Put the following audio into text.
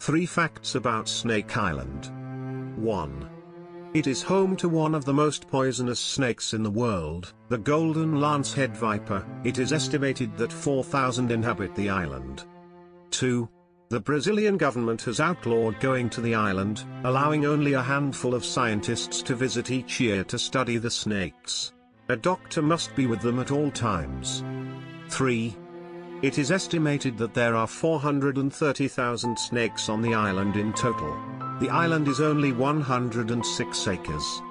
3 Facts about Snake Island 1. It is home to one of the most poisonous snakes in the world, the golden lancehead viper, it is estimated that 4,000 inhabit the island. 2. The Brazilian government has outlawed going to the island, allowing only a handful of scientists to visit each year to study the snakes. A doctor must be with them at all times. 3. It is estimated that there are 430,000 snakes on the island in total. The island is only 106 acres.